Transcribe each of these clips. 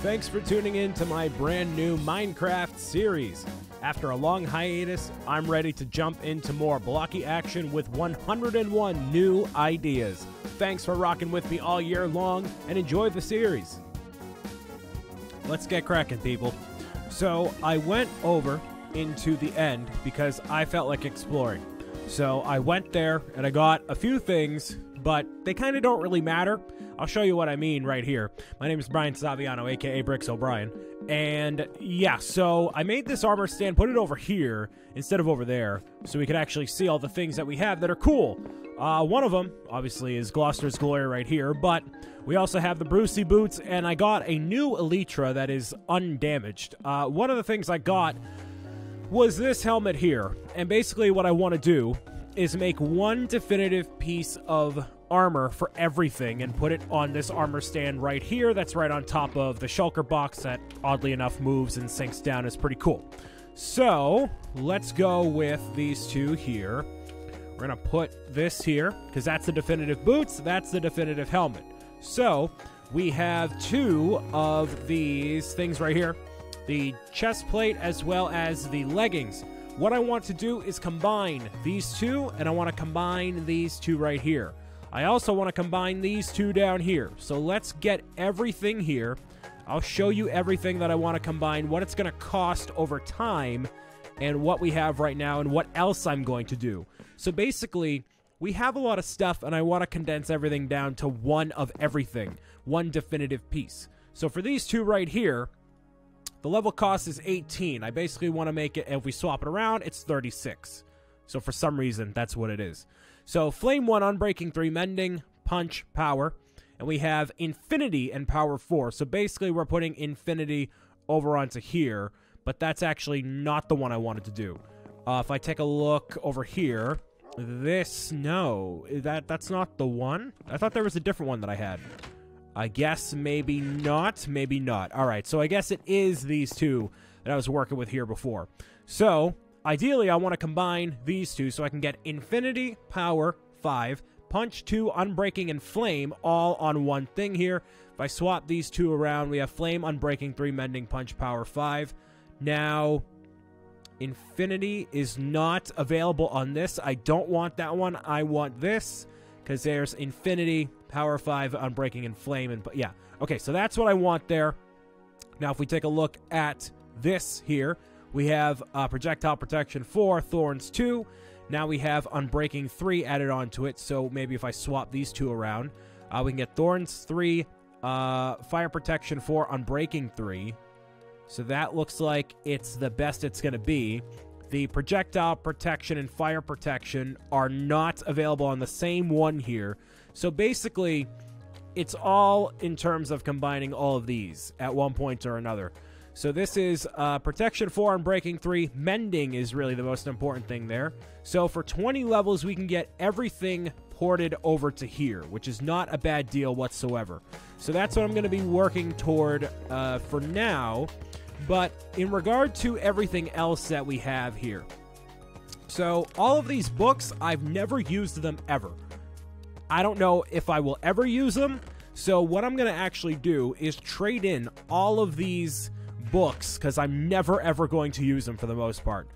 Thanks for tuning in to my brand new Minecraft series. After a long hiatus, I'm ready to jump into more blocky action with 101 new ideas. Thanks for rocking with me all year long and enjoy the series. Let's get cracking, people. So, I went over into the end because I felt like exploring. So, I went there and I got a few things, but they kind of don't really matter. I'll show you what I mean right here. My name is Brian Saviano, aka Bricks 'O' Brian. And yeah, so I made this armor stand, put it over here instead of over there, so we could actually see all the things that we have that are cool. Uh, one of them, obviously, is Gloucester's Glory right here, but we also have the Brucey boots, and I got a new Elytra that is undamaged. Uh, one of the things I got was this helmet here, and basically what I want to do is make one definitive piece of armor for everything and put it on this armor stand right here. That's right on top of the shulker box that oddly enough moves and sinks down. Is pretty cool. So let's go with these two here. We're gonna put this here because that's the definitive boots that's the definitive helmet. So we have two of these things right here. The chest plate as well as the leggings. What I want to do is combine these two, and I want to combine these two right here. I also want to combine these two down here. So let's get everything here. I'll show you everything that I want to combine, what it's going to cost over time, and what we have right now, and what else I'm going to do. So basically, we have a lot of stuff, and I want to condense everything down to one of everything, one definitive piece. So for these two right here, the level cost is 18. I basically want to make it, if we swap it around, it's 36. So for some reason, that's what it is. So Flame 1, Unbreaking 3, Mending, Punch, Power. And we have Infinity and Power 4. So basically, we're putting Infinity over onto here. But that's actually not the one I wanted to do. Uh, if I take a look over here, this, no. That That's not the one? I thought there was a different one that I had. I guess maybe not, maybe not. All right, so I guess it is these two that I was working with here before. So, ideally, I want to combine these two so I can get Infinity, Power, 5, Punch 2, Unbreaking, and Flame all on one thing here. If I swap these two around, we have Flame, Unbreaking, 3, Mending, Punch, Power, 5. Now, Infinity is not available on this. I don't want that one. I want this because there's Infinity, Power 5, Unbreaking, and Flame. And Yeah, okay, so that's what I want there. Now, if we take a look at this here, we have uh, Projectile Protection 4, Thorns 2. Now we have Unbreaking 3 added onto it, so maybe if I swap these two around, uh, we can get Thorns 3, uh, Fire Protection 4, Unbreaking 3. So that looks like it's the best it's going to be. The projectile protection and fire protection are not available on the same one here. So basically, it's all in terms of combining all of these at one point or another. So this is uh, protection 4 Unbreaking 3. Mending is really the most important thing there. So for 20 levels, we can get everything ported over to here, which is not a bad deal whatsoever. So that's what I'm going to be working toward uh, for now. But in regard to everything else that we have here, so all of these books, I've never used them ever. I don't know if I will ever use them. So what I'm going to actually do is trade in all of these books because I'm never ever going to use them for the most part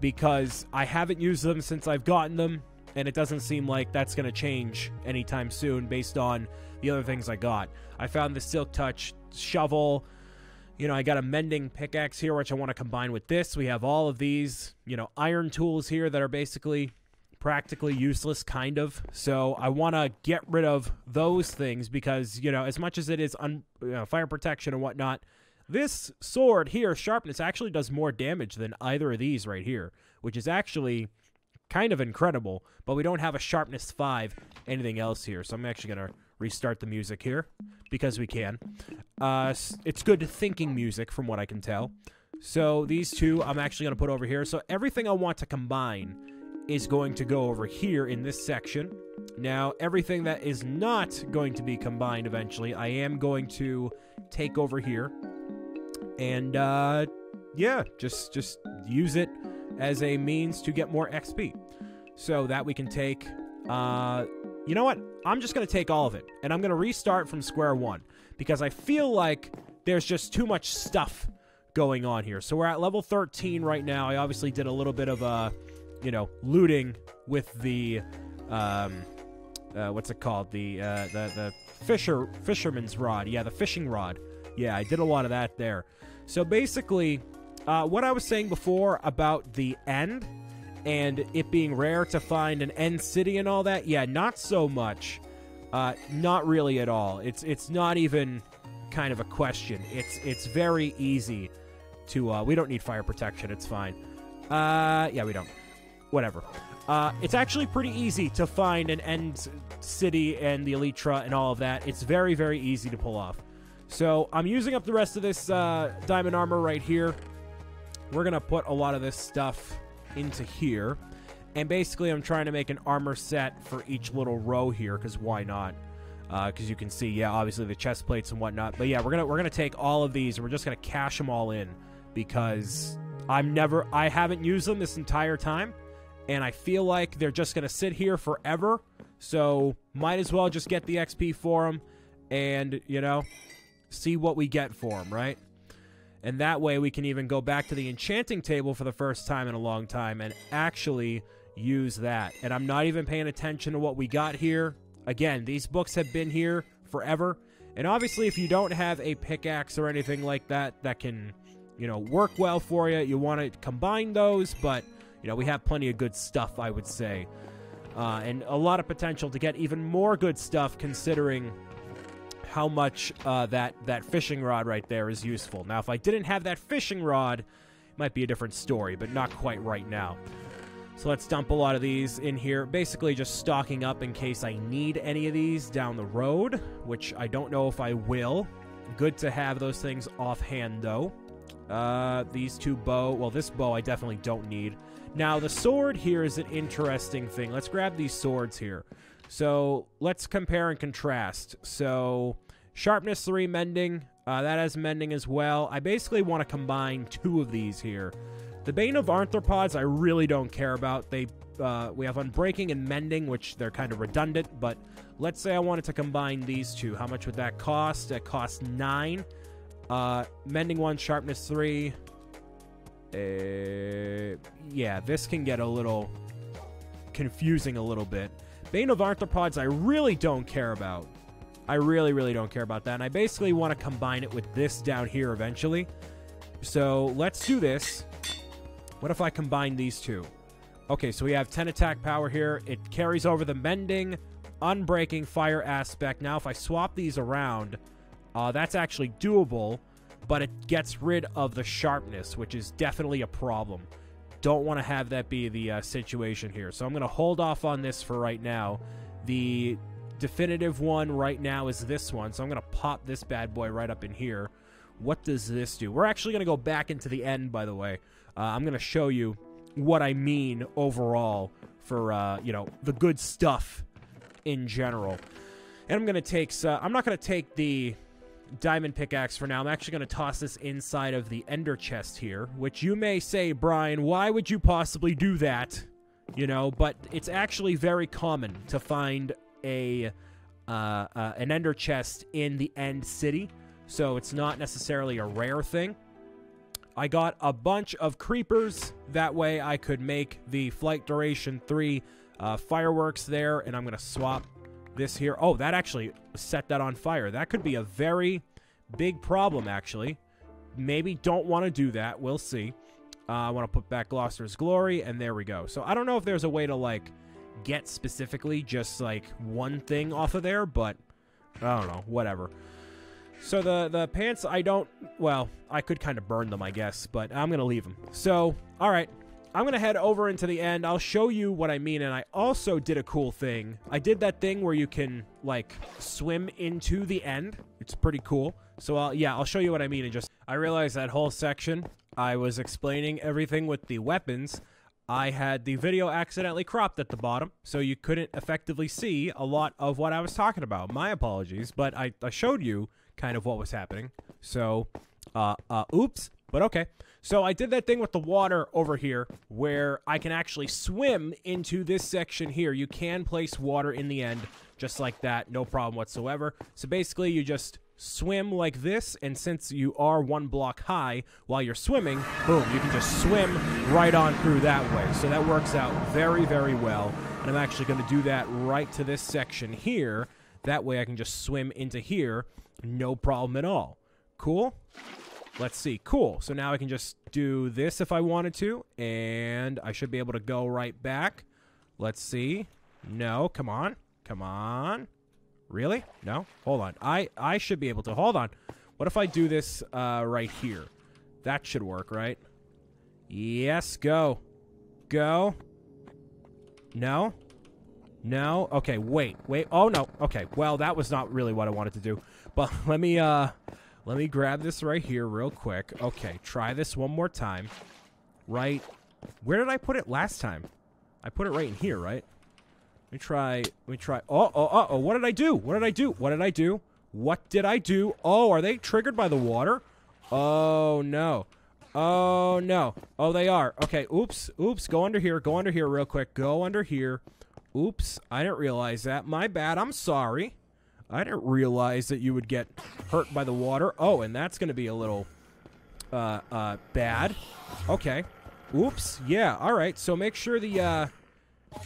because I haven't used them since I've gotten them and it doesn't seem like that's going to change anytime soon based on the other things I got. I found the Silk Touch shovel. You know, I got a mending pickaxe here, which I want to combine with this. We have all of these, you know, iron tools here that are basically practically useless, kind of. So I want to get rid of those things because, you know, as much as it is un- you know, fire protection and whatnot, this sword here, sharpness, actually does more damage than either of these right here, which is actually kind of incredible. But we don't have a sharpness 5, anything else here. So I'm actually going to restart the music here because we can. Uh, it's good thinking music from what I can tell. So these two I'm actually going to put over here. So everything I want to combine is going to go over here in this section. Now, everything that is not going to be combined eventually, I am going to take over here. And, uh, yeah, just, just use it as a means to get more XP. So that we can take, uh, you know what? I'm just to take all of it. And I'm to restart from square one. Because I feel like there's just too much stuff going on here. So we're at level 13 right now. I obviously did a little bit of uh, you know, looting with the um uh, what's it called? The uh, the the fisher fisherman's rod. Yeah, the fishing rod. Yeah, I did a lot of that there. So basically, uh, what I was saying before about the end and it being rare to find an end city and all that, yeah, not so much. Uh, not really at all. It's it's not even kind of a question. It's it's very easy to. Uh, we don't need fire protection. It's fine. Uh, yeah, we don't. Whatever. Uh, it's actually pretty easy to find an end city and the elytra and all of that. It's very very easy to pull off. So I'm using up the rest of this uh, diamond armor right here. We're gonna put a lot of this stuff into here. And basically, I'm trying to make an armor set for each little row here, because why not? Because uh, you can see, yeah, obviously the chest plates and whatnot. But yeah, we're gonna we're gonna take all of these and we're just gonna cash them all in because I'm never I haven't used them this entire time, and I feel like they're just gonna sit here forever. So might as well just get the XP for them, and you know, see what we get for them, right? And that way we can even go back to the enchanting table for the first time in a long time and actually use that. And I'm not even paying attention to what we got here. Again, these books have been here forever. And obviously, if you don't have a pickaxe or anything like that that can, you know, work well for you, you want to combine those. But, you know, we have plenty of good stuff, I would say. Uh, and a lot of potential to get even more good stuff considering how much uh, that that fishing rod right there is useful. Now, if I didn't have that fishing rod, it might be a different story, but not quite right now. So let's dump a lot of these in here. Basically, just stocking up in case I need any of these down the road, which I don't know if I will. Good to have those things offhand, though. Uh, these two bow. Well, this bow I definitely don't need. Now, the sword here is an interesting thing. Let's grab these swords here. So let's compare and contrast. So Sharpness 3 mending. Uh, that has mending as well. I basically want to combine two of these here. The Bane of Arthropods I really don't care about. They uh, We have Unbreaking and Mending, which they're kind of redundant, but let's say I wanted to combine these two. How much would that cost? That costs 9. Uh, mending 1, Sharpness 3. Uh, yeah, this can get a little confusing a little bit. Bane of Arthropods I really don't care about. I really, really don't care about that. And I basically want to combine it with this down here eventually. So let's do this. What if I combine these two? Okay, so we have 10 attack power here. It carries over the mending, unbreaking, fire aspect. Now, if I swap these around, uh, that's actually doable, but it gets rid of the sharpness, which is definitely a problem. Don't want to have that be the uh, situation here. So I'm going to hold off on this for right now. The definitive one right now is this one. So I'm going to pop this bad boy right up in here. What does this do? We're actually going to go back into the end, by the way. Uh, I'm going to show you what I mean overall for, uh, you know, the good stuff in general. And I'm going to take, uh, I'm not going to take the diamond pickaxe for now. I'm actually going to toss this inside of the ender chest here, which you may say, Brian, why would you possibly do that? You know, but it's actually very common to find a uh, uh, an ender chest in the end city, so it's not necessarily a rare thing. I got a bunch of creepers. That way I could make the flight duration 3 uh, fireworks there, and I'm going to swap this here. Oh, that actually set that on fire. That could be a very big problem, actually. Maybe don't want to do that. We'll see. Uh, I want to put back Gloucester's Glory, and there we go. So I don't know if there's a way to, like, get specifically just like one thing off of there, but I don't know, whatever. So the the pants I don't well, I could kind of burn them, I guess, but I'm going to leave them. So, all right. I'm going to head over into the end. I'll show you what I mean and I also did a cool thing. I did that thing where you can like swim into the end. It's pretty cool. So, I'll, yeah, I'll show you what I mean and just I realized that whole section I was explaining everything with the weapons I had the video accidentally cropped at the bottom, so you couldn't effectively see a lot of what I was talking about. My apologies, but I, I showed you kind of what was happening. So, uh, uh, oops, but okay. So I did that thing with the water over here where I can actually swim into this section here. You can place water in the end just like that, no problem whatsoever. So basically you just swim like this, and since you are one block high while you're swimming, boom, you can just swim right on through that way. So that works out very, very well. And I'm actually going to do that right to this section here. That way I can just swim into here, no problem at all. Cool? Let's see. Cool. So now I can just do this if I wanted to, and I should be able to go right back. Let's see. No, come on. Come on. Really? No? Hold on. I, I should be able to. Hold on. What if I do this uh, right here? That should work, right? Yes, go. Go. No? No? Okay, wait. Wait. Oh, no. Okay, well, that was not really what I wanted to do. But let me, uh... Let me grab this right here real quick. Okay, try this one more time. Right... Where did I put it last time? I put it right in here, right? Me try. Let me try. Oh, oh, oh, oh. What did I do? What did I do? What did I do? What did I do? Oh, are they triggered by the water? Oh, no. Oh, no. Oh, they are. Okay, oops. Oops. Go under here. Go under here real quick. Go under here. Oops. I didn't realize that. My bad. I'm sorry. I didn't realize that you would get hurt by the water. Oh, and that's going to be a little uh, uh, bad. Okay. Oops. Yeah. All right. So make sure the uh,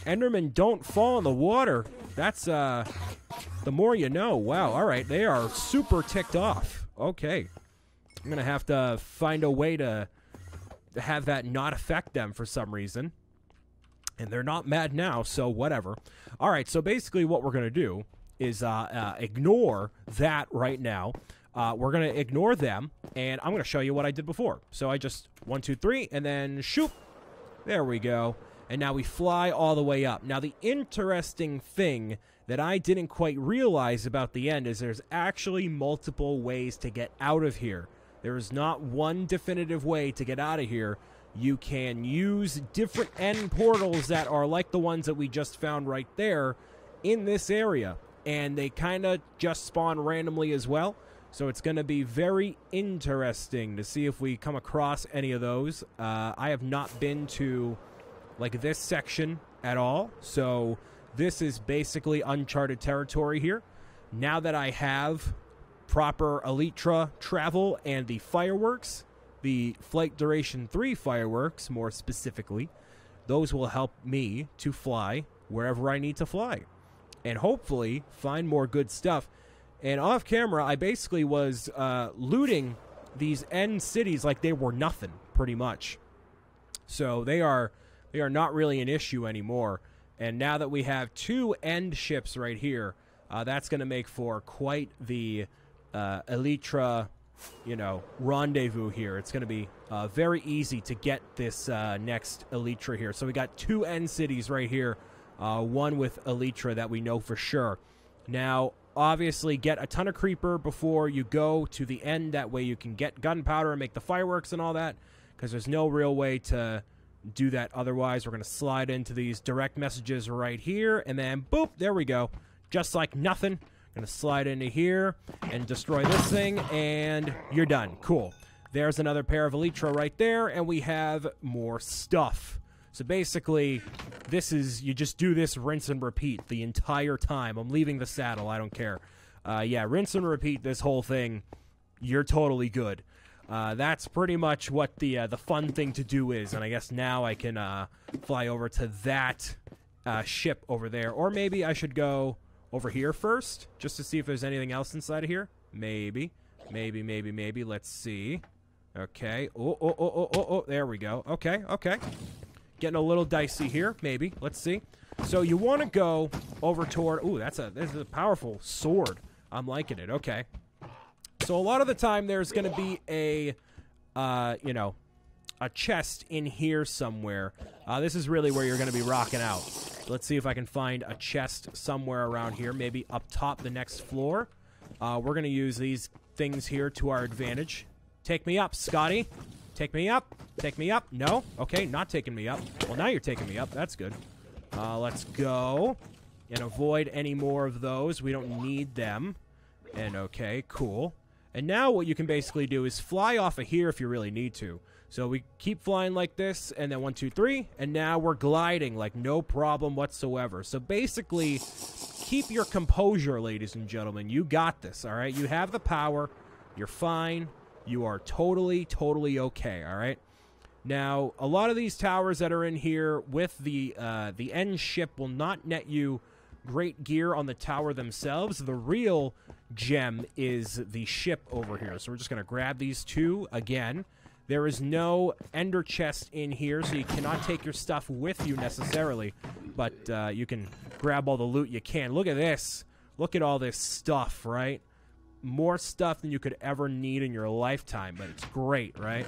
Endermen don't fall in the water. That's uh, the more you know. Wow. All right. They are super ticked off. Okay. I'm gonna have to find a way to have that not affect them for some reason. And they're not mad now, so whatever. All right. So basically, what we're gonna do is uh, uh, ignore that right now. Uh, we're going to ignore them, and I'm going to show you what I did before. So I just, one, two, three, and then shoot. There we go. And now we fly all the way up. Now, the interesting thing that I didn't quite realize about the end is there's actually multiple ways to get out of here. There is not one definitive way to get out of here. You can use different end portals that are like the ones that we just found right there in this area. And they kind of just spawn randomly as well. So it's going to be very interesting to see if we come across any of those. Uh, I have not been to like this section at all, so this is basically uncharted territory here. Now that I have proper Elytra travel and the fireworks, the Flight Duration 3 fireworks more specifically, those will help me to fly wherever I need to fly and hopefully find more good stuff. And off camera, I basically was uh, looting these end cities like they were nothing, pretty much. So they are they are not really an issue anymore. And now that we have two end ships right here, uh, that's going to make for quite the uh, Elytra, you know, rendezvous here. It's going to be uh, very easy to get this uh, next Elytra here. So we got two end cities right here. Uh, one with Elytra that we know for sure. Now, obviously get a ton of creeper before you go to the end that way you can get gunpowder and make the fireworks and all that because there's no real way to do that otherwise we're going to slide into these direct messages right here and then boop there we go just like nothing going to slide into here and destroy this thing and you're done cool there's another pair of elytra right there and we have more stuff so basically, this is you just do this rinse and repeat the entire time. I'm leaving the saddle. I don't care. Uh, yeah, rinse and repeat this whole thing. You're totally good. Uh, that's pretty much what the uh, the fun thing to do is, and I guess now I can uh, fly over to that uh, ship over there, or maybe I should go over here first, just to see if there's anything else inside of here. Maybe, maybe, maybe, maybe. Let's see. Okay. Oh, oh, oh, oh, oh, oh. There we go. Okay, okay. Getting a little dicey here, maybe. Let's see. So you want to go over toward... Ooh, that's a, this is a powerful sword. I'm liking it. Okay. So a lot of the time there's going to be a, uh, you know, a chest in here somewhere. Uh, this is really where you're going to be rocking out. Let's see if I can find a chest somewhere around here. Maybe up top the next floor. Uh, we're going to use these things here to our advantage. Take me up, Scotty. Take me up. Take me up. No? Okay, not taking me up. Well, now you're taking me up. That's good. Uh, let's go. And avoid any more of those. We don't need them. And okay, cool. And now what you can basically do is fly off of here if you really need to. So we keep flying like this, and then one, two, three, and now we're gliding like no problem whatsoever. So basically, keep your composure, ladies and gentlemen. You got this, all right? You have the power. You're fine. You are totally, totally okay, all right? Now, a lot of these towers that are in here with the uh, the end ship will not net you great gear on the tower themselves. The real gem is the ship over here. So we're just going to grab these two again. There is no ender chest in here, so you cannot take your stuff with you necessarily. But uh, you can grab all the loot you can. Look at this. Look at all this stuff, right? More stuff than you could ever need in your lifetime, but it's great, right?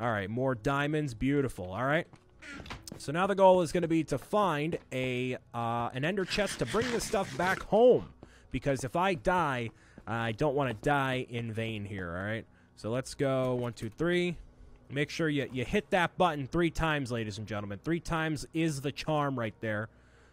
All right, more diamonds. Beautiful, all right? So now the goal is going to be to find a uh, an ender chest to bring this stuff back home. Because if I die, I don't want to die in vain here, all right? So let's go one, two, three. Make sure you, you hit that button three times, ladies and gentlemen. Three times is the charm right there.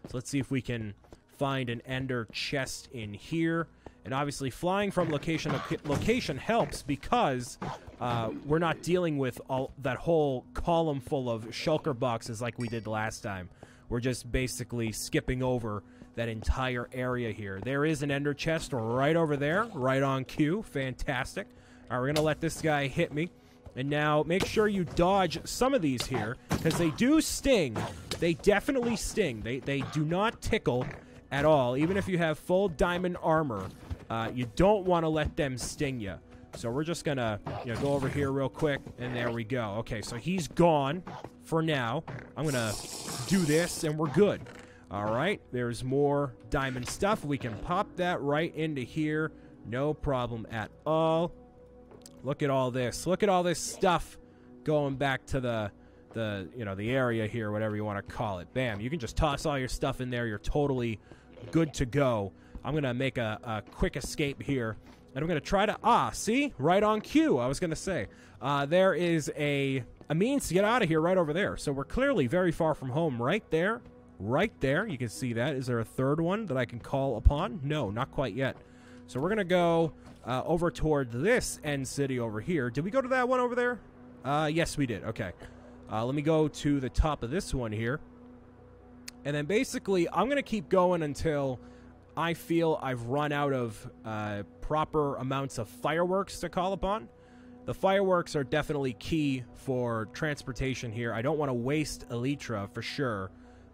So let's see if we can find an ender chest in here. And obviously, flying from location to location helps because uh, we're not dealing with all that whole column full of shulker boxes like we did last time. We're just basically skipping over that entire area here. There is an ender chest right over there, right on cue. Fantastic. All right, we're going to let this guy hit me. And now make sure you dodge some of these here because they do sting. They definitely sting. They, they do not tickle at all. Even if you have full diamond armor, uh, you don't want to let them sting you. So we're just to you know, go over here real quick, and there we go. Okay, so he's gone for now. I'm to do this, and we're good. All right, there's more diamond stuff. We can pop that right into here. No problem at all. Look at all this. Look at all this stuff going back to the the you know the area here, whatever you want to call it. Bam! You can just toss all your stuff in there. You're totally good to go. I'm gonna make a, a quick escape here, and I'm gonna try to ah see right on cue. I was gonna say uh, there is a a means to get out of here right over there. So we're clearly very far from home. Right there, right there. You can see that. Is there a third one that I can call upon? No, not quite yet. So we're gonna go uh, over toward this end city over here. Did we go to that one over there? Uh, yes, we did. Okay. Uh, let me go to the top of this one here. And then basically, I'm going to keep going until I feel I've run out of uh, proper amounts of fireworks to call upon. The fireworks are definitely key for transportation here. I don't want to waste Elytra for sure,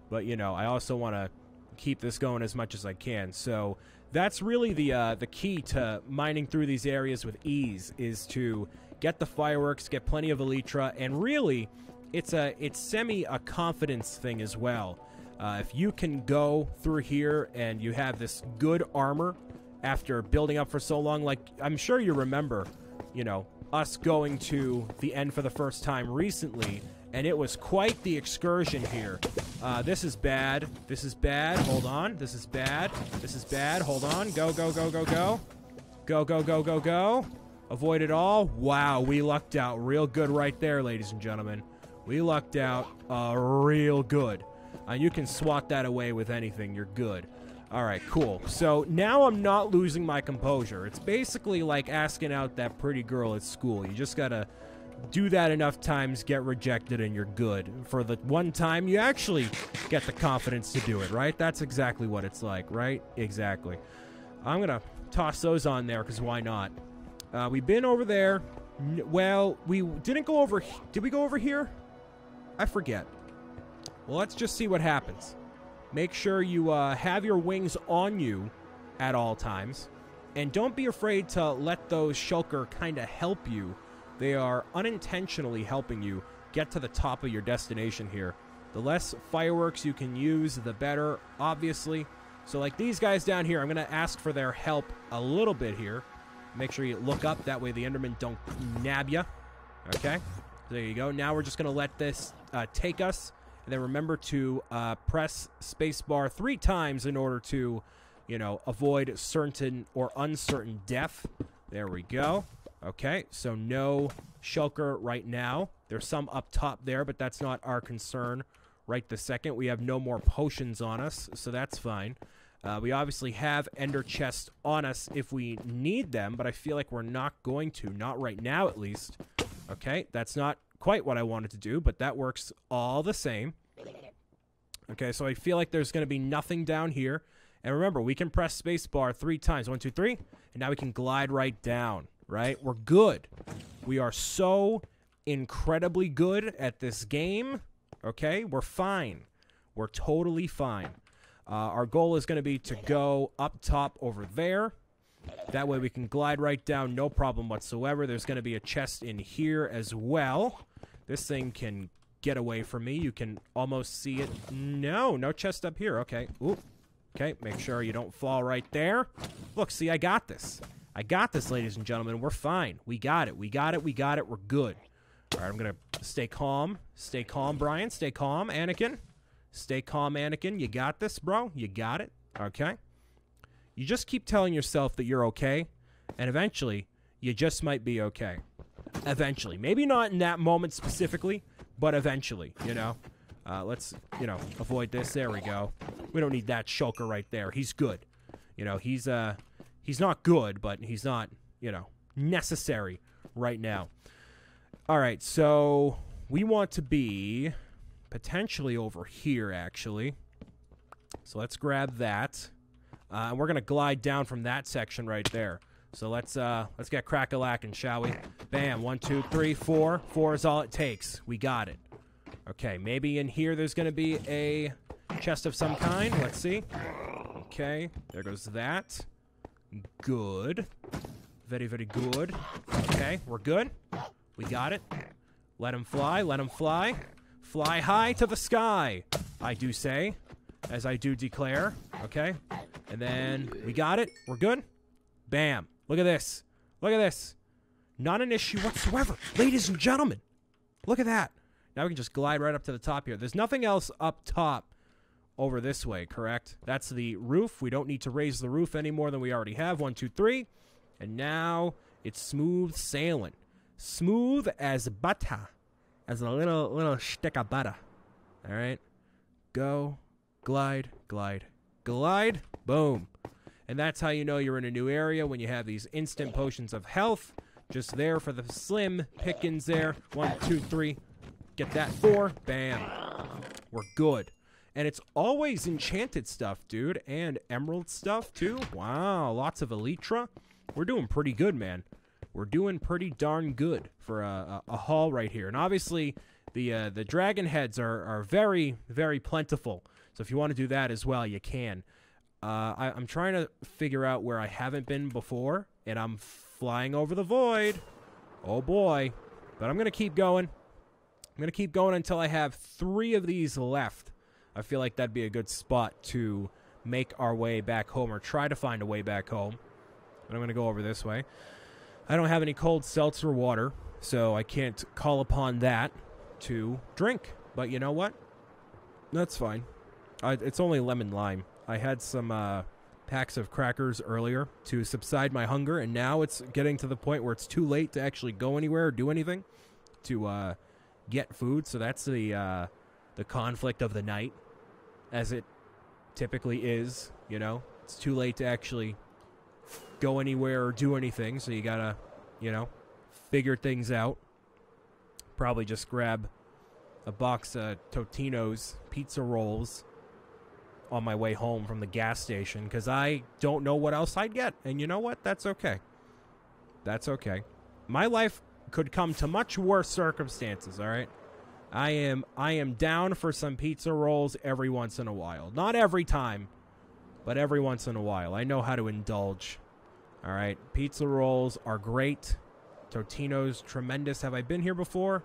but you know, I also want to keep this going as much as I can. So that's really the uh, the key to mining through these areas with ease is to get the fireworks, get plenty of elytra, and really, it's a it's semi a confidence thing as well. Uh, if you can go through here and you have this good armor after building up for so long, like I'm sure you remember, you know, us going to the end for the first time recently and it was quite the excursion here. Uh, this is bad. This is bad. Hold on. This is bad. This is bad. Hold on. Go, go, go, go, go. Go, go, go, go, go. Avoid it all. Wow, we lucked out real good right there, ladies and gentlemen. We lucked out uh, real good. Uh, you can swat that away with anything. You're good. All right, cool. So now I'm not losing my composure. It's basically like asking out that pretty girl at school. You just got to do that enough times, get rejected, and you're good. For the one time, you actually get the confidence to do it, right? That's exactly what it's like, right? Exactly. I'm to toss those on there because why not? Uh, we've been over there. well, we didn't go over. Did we go over here? I forget. Well, let's just see what happens. Make sure you uh, have your wings on you at all times. And don't be afraid to let those shulker kind of help you they are unintentionally helping you get to the top of your destination here. The less fireworks you can use, the better, obviously. So like these guys down here, I'm going to ask for their help a little bit here. Make sure you look up. That way the Endermen don't nab you. Okay? There you go. Now we're just going to let this uh, take us. And then remember to uh, press spacebar three times in order to, you know, avoid certain or uncertain death. There we go. Okay, so no shulker right now. There's some up top there, but that's not our concern right the second. We have no more potions on us, so that's fine. Uh, we obviously have ender chests on us if we need them, but I feel like we're not going to. Not right now, at least. Okay, that's not quite what I wanted to do, but that works all the same. Okay, so I feel like there's going to be nothing down here. And remember, we can press spacebar three times. One, two, three. And now we can glide right down, right? We're good. We are so incredibly good at this game. Okay? We're fine. We're totally fine. Uh, our goal is going to be to go up top over there. That way we can glide right down, no problem whatsoever. There's going to be a chest in here as well. This thing can get away from me. You can almost see it. No, no chest up here. Okay. Oop. Okay, make sure you don't fall right there. Look, see, I got this. I got this, ladies and gentlemen. We're fine. We got it. We got it. We got it. We're good. All right, I'm going to stay calm. Stay calm, Brian. Stay calm, Anakin. Stay calm, Anakin. You got this, bro. You got it. Okay? You just keep telling yourself that you're okay, and eventually, you just might be okay. Eventually. Maybe not in that moment specifically, but eventually, you know? Uh, let's, you know, avoid this. There we go. We don't need that shulker right there. He's good. You know, he's uh, he's not good, but he's not, you know, necessary right now. All right, so we want to be potentially over here, actually. So let's grab that. Uh, and we're gonna glide down from that section right there. So let's uh, let's get crack a lacking, shall we? Bam! One, two, three, four. Four is all it takes. We got it. Okay, maybe in here there's gonna be a chest of some kind. Let's see. Okay, there goes that. Good. Very, very good. Okay, we're good. We got it. Let him fly. Let him fly. Fly high to the sky, I do say, as I do declare. Okay, and then we got it. We're good. Bam. Look at this. Look at this. Not an issue whatsoever. Ladies and gentlemen, look at that. Now we can just glide right up to the top here. There's nothing else up top over this way, correct? That's the roof. We don't need to raise the roof any more than we already have. One, two, three. And now it's smooth sailing. Smooth as butter. As a little little stick of butter. Alright? Go, glide, glide, glide, boom. And that's how you know you're in a new area when you have these instant potions of health. Just there for the slim pickings there. One, two, three. Get that four. Bam. We're good. And it's always enchanted stuff, dude. And emerald stuff, too. Wow. Lots of elytra. We're doing pretty good, man. We're doing pretty darn good for a, a, a haul right here. And obviously, the uh, the dragon heads are, are very, very plentiful. So if you want to do that as well, you can. Uh, I, I'm trying to figure out where I haven't been before, and I'm flying over the void. Oh boy. But I'm going to keep going. I'm going to keep going until I have three of these left. I feel like that'd be a good spot to make our way back home or try to find a way back home. But I'm going to go over this way. I don't have any cold seltzer water, so I can't call upon that to drink. But you know what? That's fine. It's only lemon lime. I had some uh, packs of crackers earlier to subside my hunger, and now it's getting to the point where it's too late to actually go anywhere or do anything to uh, get food. So that's the uh, the conflict of the night, as it typically is. You know, it's too late to actually go anywhere or do anything, so you gotta, you know, figure things out. Probably just grab a box of Totino's pizza rolls on my way home from the gas station because I don't know what else I'd get. And you know what? That's okay. That's okay. My life could come to much worse circumstances, all right? I am I am down for some pizza rolls every once in a while. Not every time, but every once in a while. I know how to indulge. All right, pizza rolls are great. Totino's tremendous. Have I been here before?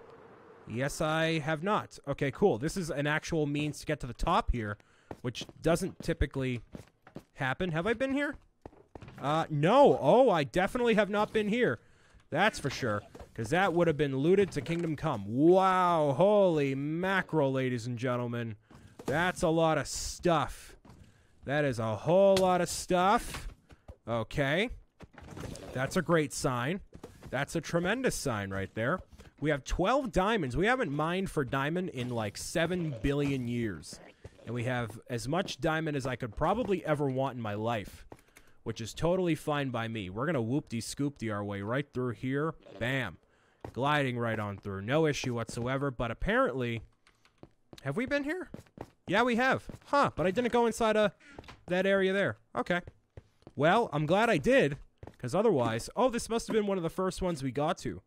Yes, I have not. Okay, cool. This is an actual means to get to the top here, which doesn't typically happen. Have I been here? Uh, no. Oh, I definitely have not been here. That's for sure. Because that would have been looted to Kingdom Come. Wow. Holy mackerel, ladies and gentlemen. That's a lot of stuff. That is a whole lot of stuff. Okay. That's a great sign. That's a tremendous sign right there. We have 12 diamonds. We haven't mined for diamond in like 7 billion years. And we have as much diamond as I could probably ever want in my life, which is totally fine by me. We're going to whoop-de-scoop-de our way right through here. Bam. Gliding right on through. No issue whatsoever. But apparently, have we been here? Yeah, we have. Huh, but I didn't go inside a... that area there. Okay. Well, I'm glad I did, because otherwise, oh, this must have been one of the first ones we got to,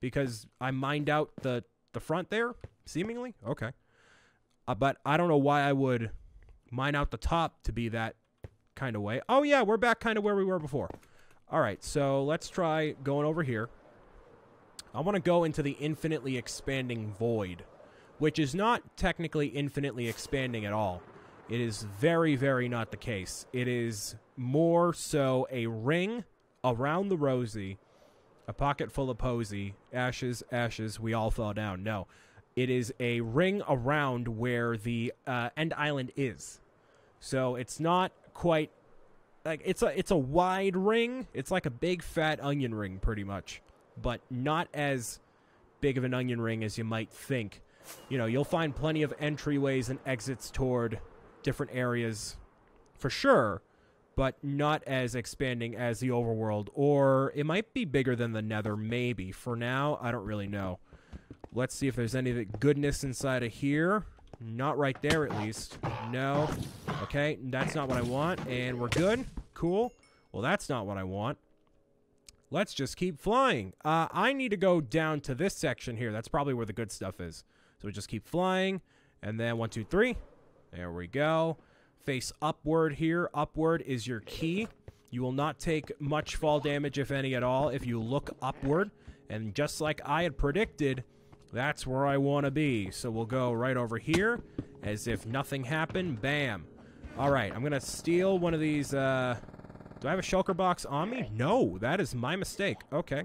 because I mined out the the front there, seemingly. Okay. Uh, but I don't know why I would mine out the top to be that kind of way. Oh yeah, we're back kind of where we were before. All right, so let's try going over here. I want to go into the infinitely expanding void, which is not technically infinitely expanding at all. It is very, very not the case. It is more so a ring around the rosy, a pocket full of posy, ashes, ashes, we all fell down. No. It is a ring around where the uh, end island is. So it's not quite like it's a it's a wide ring. It's like a big fat onion ring pretty much but not as big of an onion ring as you might think. You know, you'll find plenty of entryways and exits toward different areas for sure, but not as expanding as the overworld. Or it might be bigger than the nether, maybe. For now, I don't really know. Let's see if there's any goodness inside of here. Not right there, at least. No. Okay, that's not what I want. And we're good. Cool. Well, that's not what I want. Let's just keep flying. Uh, I need to go down to this section here. That's probably where the good stuff is. So we just keep flying. And then one, two, three. There we go. Face upward here. Upward is your key. You will not take much fall damage, if any at all, if you look upward. And just like I had predicted, that's where I want to be. So we'll go right over here as if nothing happened. Bam. All right, I'm going to steal one of these... Uh, do I have a shulker box on me? No, that is my mistake. Okay.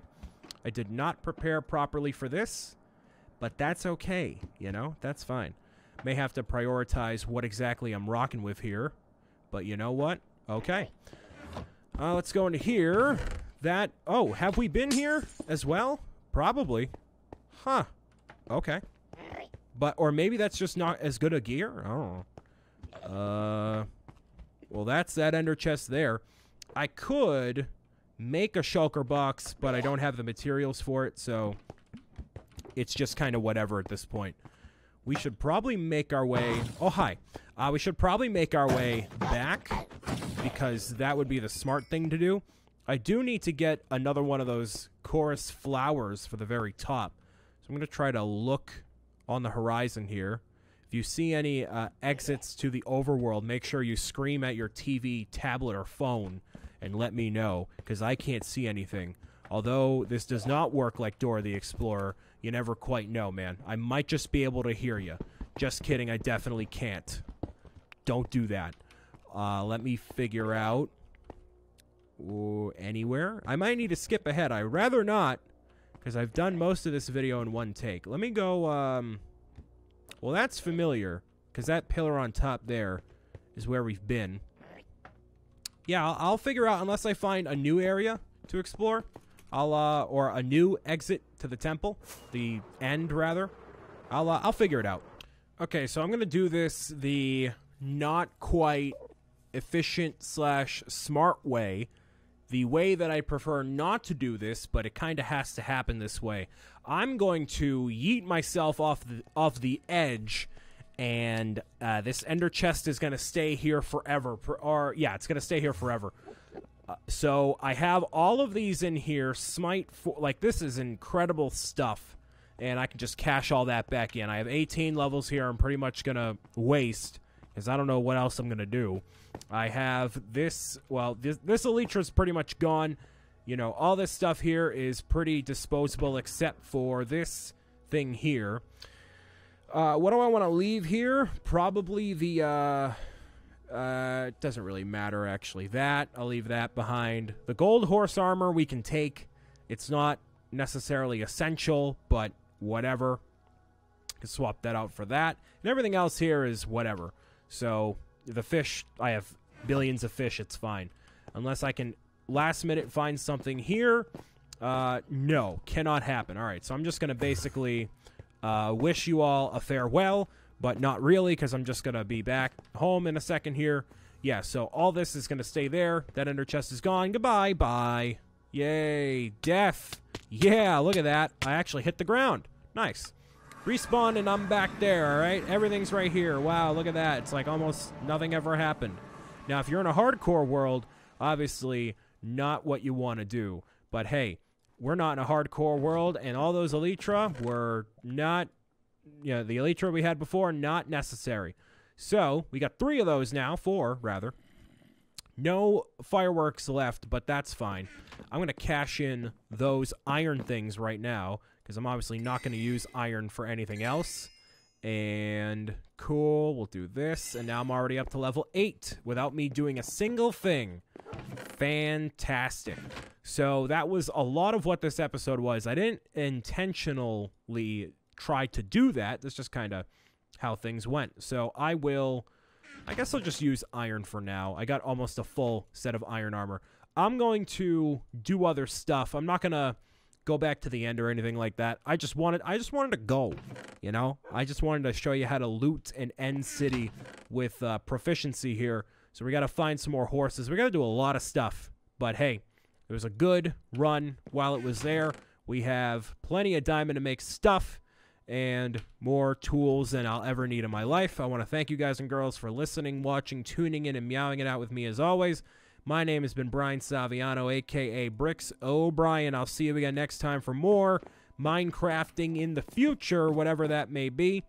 I did not prepare properly for this, but that's okay. You know, that's fine. May have to prioritize what exactly I'm rocking with here, but you know what? Okay. Uh, let's go into here. That, oh, have we been here as well? Probably. Huh. Okay. But, or maybe that's just not as good a gear? I don't know. Uh, well, that's that ender chest there. I could make a shulker box, but I don't have the materials for it, so it's just kind of whatever at this point. We should probably make our way... Oh, hi. Uh, we should probably make our way back because that would be the smart thing to do. I do need to get another one of those chorus flowers for the very top. So I'm going to try to look on the horizon here. If you see any uh, exits to the overworld, make sure you scream at your TV, tablet, or phone and let me know because I can't see anything. Although this does not work like Dora the Explorer, you never quite know, man. I might just be able to hear you. Just kidding, I definitely can't. Don't do that. Uh, let me figure out Ooh, anywhere. I might need to skip ahead. I'd rather not because I've done most of this video in one take. Let me go, um... Well, that's familiar because that pillar on top there is where we've been yeah, I'll, I'll, figure out unless I find a new area to explore. I'll uh, or a new exit to the temple, the end rather. I'll uh, I'll figure it out. Okay, so I'm gonna do this the not quite efficient slash smart way. The way that I prefer not to do this, but it kind of has to happen this way. I'm going to yeet myself off the off the edge and uh, this ender chest is going to stay here forever. Or yeah, it's going to stay here forever. Uh, so I have all of these in here. Smite for like this is incredible stuff, and I can just cash all that back in. I have 18 levels here. I'm pretty much going to waste because I don't know what else I'm going to do. I have this. Well, this, this is pretty much gone. You know, all this stuff here is pretty disposable except for this thing here. Uh, what do I want to leave here? Probably the. Uh, uh, it doesn't really matter, actually. That, I'll leave that behind. The gold horse armor we can take. It's not necessarily essential, but whatever. Can swap that out for that. And everything else here is whatever. So, the fish, I have billions of fish, it's fine. Unless I can last minute find something here. Uh, no, cannot happen. All right, so I'm just going to basically uh, wish you all a farewell, but not really because I'm just going to be back home in a second here. Yeah, so all this is going to stay there. That ender chest is gone. Goodbye. Bye. Yay. Death. Yeah, look at that. I actually hit the ground. Nice. Respawn and I'm back there, all right? Everything's right here. Wow, look at that. It's like almost nothing ever happened. Now, if you're in a hardcore world, obviously not what you want to do. But hey, we're not in a hardcore world, and all those Elytra were not, you know, the Elytra we had before, not necessary. So we got three of those now, four rather. No fireworks left, but that's fine. I'm going to cash in those iron things right now because I'm obviously not going to use iron for anything else. And cool, we'll do this. And now I'm already up to level 8 without me doing a single thing. Fantastic. So that was a lot of what this episode was. I didn't intentionally try to do that. That's just kind of how things went. So I will, I guess I'll just use iron for now. I got almost a full set of iron armor. I'm going to do other stuff. I'm not going to go back to the end or anything like that. I just wanted I just wanted to go, you know? I just wanted to show you how to loot an end city with uh, proficiency here. So we got to find some more horses. We got to do a lot of stuff. But hey, it was a good run while it was there. We have plenty of diamond to make stuff and more tools than I'll ever need in my life. I want to thank you guys and girls for listening, watching, tuning in, and meowing it out with me as always. My name has been Brian Saviano, aka Bricks oh, O'Brian. I'll see you again next time for more Minecrafting in the future, whatever that may be.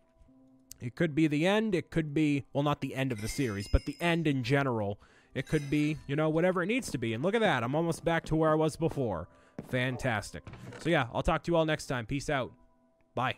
It could be the end. It could be, well, not the end of the series, but the end in general. It could be, you know, whatever it needs to be. And look at that. I'm almost back to where I was before. Fantastic. So, yeah, I'll talk to you all next time. Peace out. Bye.